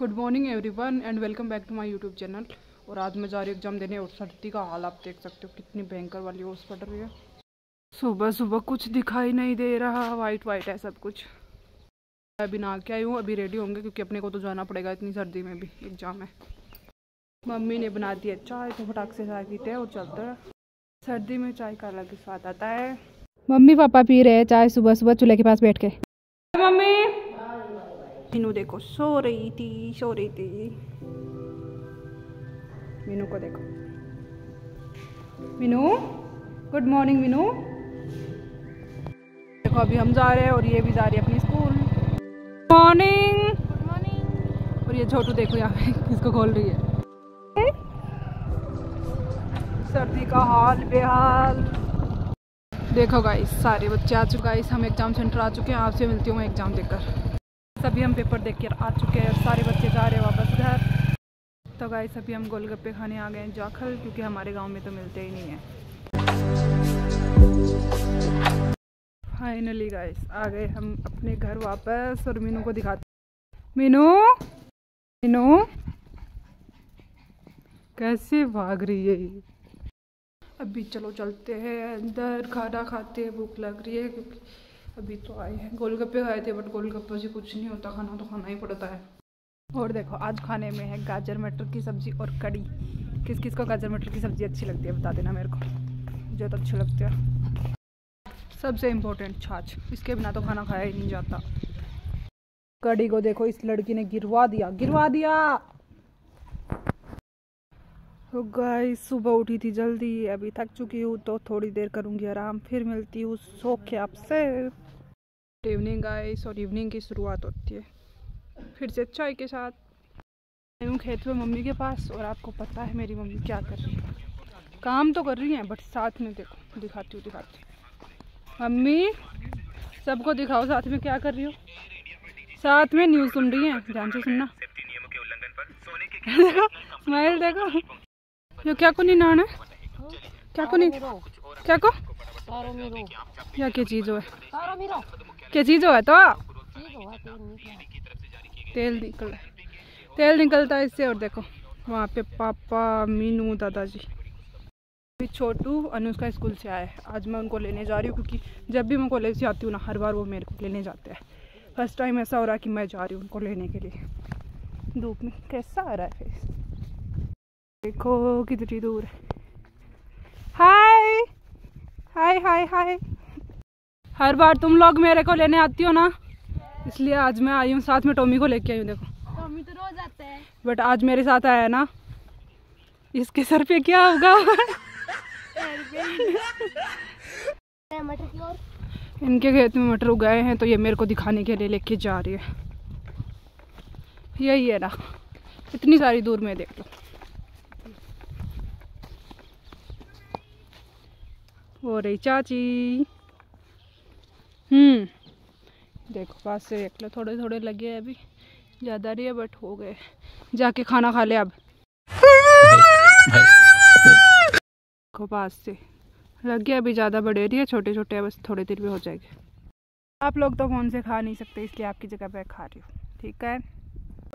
Good morning everyone and welcome back to my YouTube channel और आज मैं जा रही एग्ज़ाम देने और सर्दी का हाल आप देख सकते हो, कितनी भयंकर वाली ओस पड़ रही है। सुबह सुबह कुछ दिखाई नहीं दे रहा वाइट वाइट है सब कुछ। अभी ना के आई हूँ, अभी रेडी होंगे, क्योंकि अपने को तो जाना पड़ेगा, इतनी सर्दी में भी एग्ज़ाम है। मम्मी ने बना दी है चाय तो फटाक से चाय पीते हैं और चलते हैं। सर्दी में चाय का अलग स्वाद आता है। मम्मी पापा पी रहे हैं चाय सुबह सुबह चूल्हे के पास बैठ के। मम्मी मीनू देखो सो रही थी सो रही थी मीनू को देखो मीनू गुड मॉर्निंग मीनू देखो अभी हम जा रहे हैं और ये भी जा रही है अपनी स्कूल मॉर्निंग और ये छोटू देखो यहाँ पे किसको खोल रही है सर्दी का हाल बेहाल देखो गाइस सारे बच्चे आ चुके गाइस हम एग्ज़ाम सेंटर आ चुके हैं आपसे मिलती हूँ मैं एग्ज़ाम देकर सभी हम पेपर देख कर आ चुके हैं सारे बच्चे जा रहे हैं वापस घर। तो गाइस अभी हम गोलगप्पे खाने आ गए हैं जाखल, क्योंकि हमारे गाँव में तो मिलते ही नहीं हैं। फाइनली गाइस आ गए हम अपने घर वापस और मीनू को दिखाते मीनू? मीनू? कैसे भाग रही है अभी चलो चलते हैं, अंदर खाना खाते हैं, भूख लग रही है, क्योंकि अभी तो आए हैं। गोलगप्पे खाए थे बट गोलगप्पे से कुछ नहीं होता, खाना तो खाना ही पड़ता है। और देखो, आज खाने में है गाजर मटर की सब्ज़ी और कड़ी किस किस को गाजर मटर की सब्ज़ी अच्छी लगती है, बता देना मेरे को। जो तो अच्छी लगती है। सबसे इम्पोर्टेंट छाछ। इसके बिना तो खाना खाया ही नहीं जाता। कड़ी को देखो, इस लड़की ने गिरवा दिया गिरवा दिया। तो गाइस सुबह उठी थी जल्दी, अभी थक चुकी हूँ तो थोड़ी देर करूँगी आराम, फिर मिलती हूँ सो के आपसे इवनिंग गाइस और इवनिंग की शुरुआत होती है। फिर से चाय के साथ। हूँ खेत में मम्मी के पास, और आपको पता है मेरी मम्मी क्या कर रही है। काम तो कर रही हैं बट साथ में देखो, दिखाती हूँ दिखाती हूँ। मम्मी, सबको दिखाओ, साथ में क्या कर रही हो? साथ में न्यूज़ सुन रही हैं, ध्यान से सुनना। देखो स्माइल देखो। यो क्या को नहीं नाना क्या को नहीं क्या को? या क्या चीज़ है क्या चीज़ है तो? तेल निकल तेल निकलता है इससे, और देखो, वहाँ पे पापा, मीनू, दादाजी। अभी छोटू अनुष्का स्कूल से आए आज मैं उनको लेने जा रही हूँ, क्योंकि जब भी मैं कॉलेज से आती हूँ ना, हर बार वो मेरे को लेने जाते हैं। फ़र्स्ट टाइम ऐसा हो रहा है कि मैं जा रही हूँ उनको लेने के लिए। धूप में कैसा आ रहा है फेस देखो कितनी दूर है। हाय हाय हाय हाय हर बार तुम लोग मेरे को लेने आती हो ना इसलिए आज मैं आई हूँ साथ में टॉमी को लेके आई हूँ देखो। टॉमी तो रोज आता है। बट आज मेरे साथ आया है ना इसके सर पे क्या होगा? इनके खेत में मटर उगाए हैं तो ये मेरे को दिखाने के लिए लेके जा रही है। यही है ना इतनी सारी दूर में देख लो। वो रही चाची। हम्म। देखो, पास से लो थोड़े थोड़े लगे हैं अभी। ज़्यादा रही है बट हो गए। जाके खाना खा ले अब। देखो, पास से। लग गया अभी ज़्यादा बड़े रही है छोटे छोटे बस थोड़ी देर में हो जाएँगे। आप लोग तो फ़ोन से खा नहीं सकते, इसलिए आपकी जगह पे खा रही हूँ। ठीक है?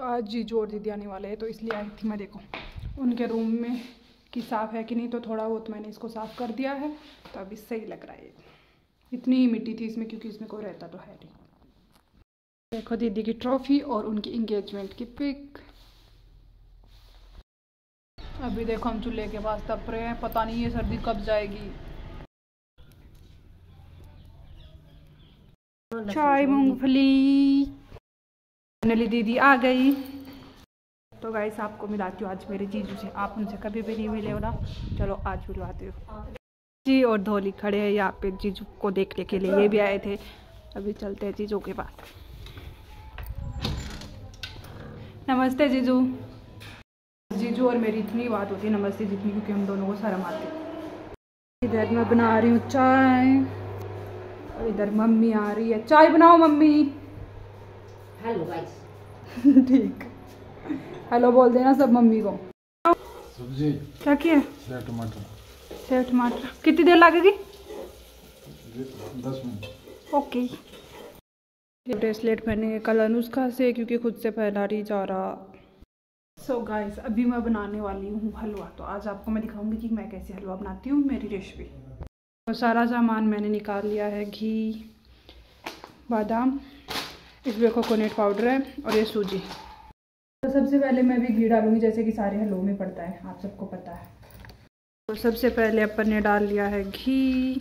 आज जी ज़ोर दीदी आने वाले हैं तो इसलिए आई थी मैं, देखो, उनके रूम में। कि साफ़ है कि नहीं तो थोड़ा बहुत मैंने इसको साफ़ कर दिया है। तो अभी सही लग रहा है। इतनी ही मिट्टी थी इसमें, क्योंकि इसमें कोई रहता तो है नहीं। देखो दीदी की ट्रॉफी और उनकी इंगेजमेंट की पिक अभी देखो हम चूल्हे के पास तप रहे हैं। पता नहीं ये सर्दी कब जाएगी। चाय, मूंगफली। दीदी आ गई। तो गाइस आपको मिलाती हूँ आज मेरे जीजू से। आप उनसे कभी भी नहीं मिले हो ना। चलो आज मिलवाती हूँ। जी और धोली खड़े हैं यहाँ पे जीजू को देखने के लिए। ये भी आए थे। अभी चलते हैं जीजू के पास। नमस्ते जीजू। जीजू और मेरी इतनी बात होती है नमस्ते जितनी क्योंकि हम दोनों को शर्म आती इधर मैं बना रही हूँ चाय और इधर मम्मी आ रही है। चाय बनाओ मम्मी। हेलो गाइस ठीक। हेलो बोल देना सब मम्मी को। सब्ज़ी। क्या किया? टमाटर। टमाटर। कितनी देर लगेगी? दस मिनट। ओके। ब्रेसलेट पहने कल अनुष्का से क्योंकि खुद से पहना नहीं जा रहा। सो so गाइस अभी मैं बनाने वाली हूँ हलवा। तो आज आपको मैं दिखाऊँगी कि मैं कैसे हलवा बनाती हूँ मेरी रेसिपी तो सारा सामान मैंने निकाल लिया है घी बादाम। इसमें कोकोनट पाउडर है और ये सूजी। तो सबसे पहले मैं भी घी डालूँगी जैसे कि सारे हलवों में पड़ता है आप सबको पता है। तो सबसे पहले अपन ने डाल लिया है घी।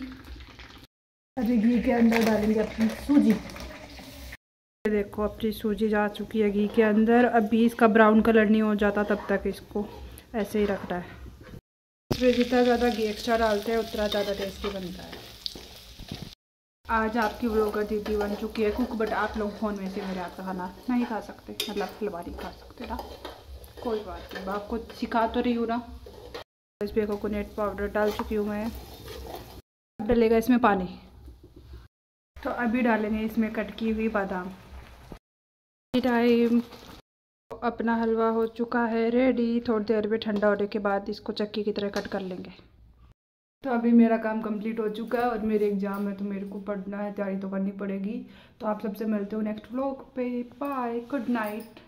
अभी घी के अंदर डालेंगे अपनी सूजी। देखो अपनी सूजी जा चुकी है घी के अंदर। अभी इसका ब्राउन कलर नहीं हो जाता तब तक इसको ऐसे ही रखना है। इसमें जितना ज़्यादा घी एक्स्ट्रा डालते हैं उतना ज़्यादा टेस्टी बनता है। आज आपकी ब्लॉगर दीदी बन चुकी है। कुक बट आप लोग फ़ोन में से मेरे हाथ खाना नहीं खा सकते। मतलब नहीं खा सकते ना? कोई बात नहीं। आपको सिखा तो रही हूँ ना। इसमें कोकोनट पाउडर डाल चुकी हूँ मैं। अब डलेगा इसमें पानी। तो अभी डालेंगे इसमें कट की हुई बादाम। टाइम अपना हलवा हो चुका है रेडी थोड़ी देर में ठंडा होने के बाद इसको चक्की की तरह कट कर लेंगे। तो अभी मेरा काम कंप्लीट हो चुका है और मेरे एग्ज़ाम है तो मेरे को पढ़ना है, तैयारी तो करनी पड़ेगी। तो आप सबसे मिलते हो नेक्स्ट व्लॉग पे। Bye good night